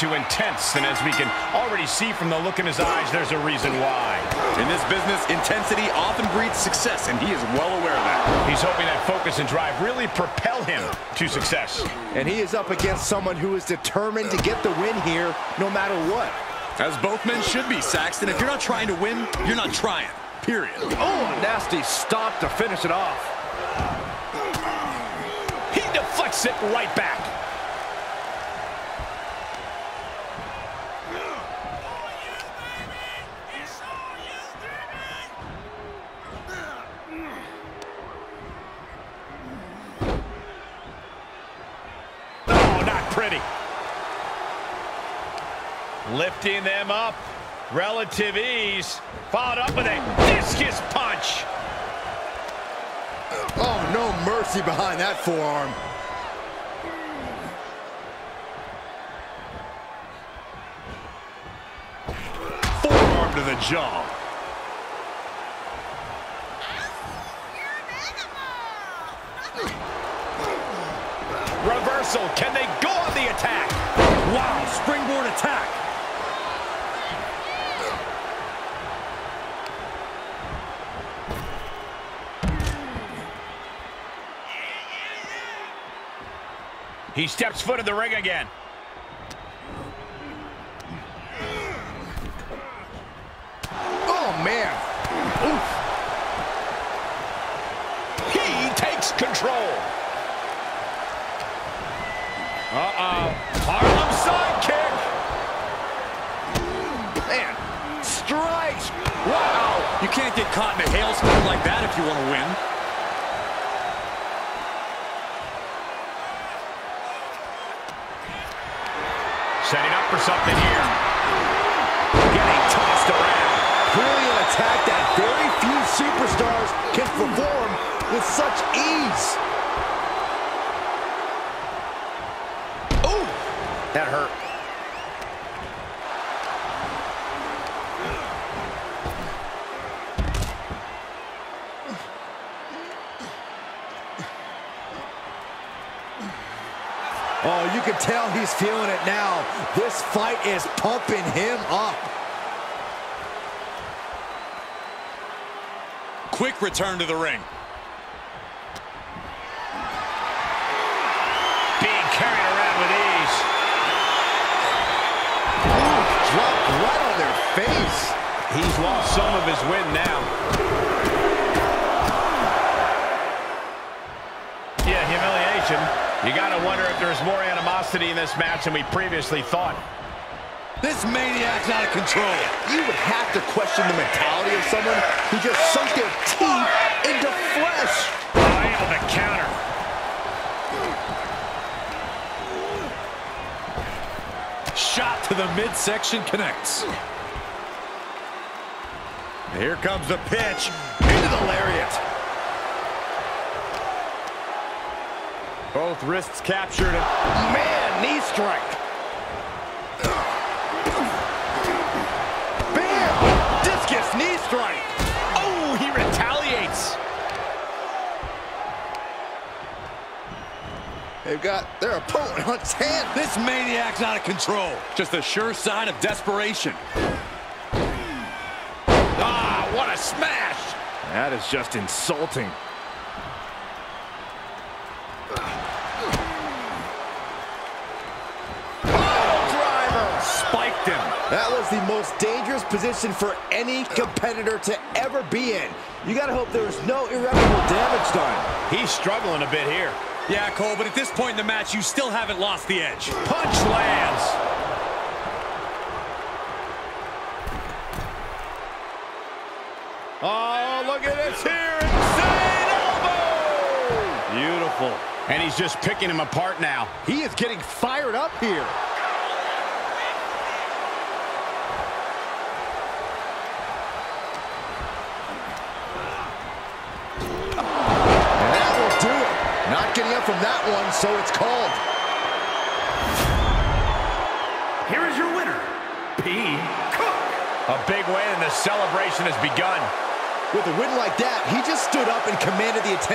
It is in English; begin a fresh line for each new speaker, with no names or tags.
to intense, and as we can already see from the look in his eyes, there's a reason why.
In this business, intensity often breeds success, and he is well aware of that.
He's hoping that focus and drive really propel him to success.
And he is up against someone who is determined to get the win here, no matter what.
As both men should be, Saxton. If you're not trying to win, you're not trying. Period.
Oh, nasty stop to finish it off.
He deflects it right back. Pretty. Lifting them up. Relative ease. Followed up with a discus punch.
Oh, no mercy behind that forearm.
Forearm to the jaw.
Reversal. Can they go on the attack?
Wow, springboard attack.
He steps foot in the ring again.
Oh, man. Oof.
He takes control. Uh-oh. Harlem sidekick.
Man, strikes. Wow.
You can't get caught in a hailstorm like that if you want to win.
Setting up for something here. Getting tossed around.
Clearly an attack that very few superstars can perform with such ease.
That hurt.
Oh, you can tell he's feeling it now. This fight is pumping him up.
Quick return to the ring.
Their face.
He's lost some of his wind now. Yeah, humiliation. You got to wonder if there's more animosity in this match than we previously thought.
This maniac's out of control.
You would have to question the mentality of someone who just sunk their teeth into flesh.
Eye on the counter.
Shot to the midsection connects. Here comes the pitch.
Into the lariat.
Both wrists captured.
Man, knee strike. Bam! Discus knee strike.
Oh, he retaliates.
They've got their opponent on its hand.
This maniac's out of control. Just a sure sign of desperation.
What a smash.
That is just insulting. driver.
Spiked him.
That was the most dangerous position for any competitor to ever be in. You gotta hope there was no irreparable damage done.
He's struggling a bit here.
Yeah, Cole, but at this point in the match, you still haven't lost the edge.
Punch lands. Oh, look at this here. Insane elbow.
Beautiful.
And he's just picking him apart now.
He is getting fired up here. And that will do it. Not getting up from that one, so it's called.
Here is your winner, P. Cook. A big win, and the celebration has begun.
With a win like that, he just stood up and commanded the attention.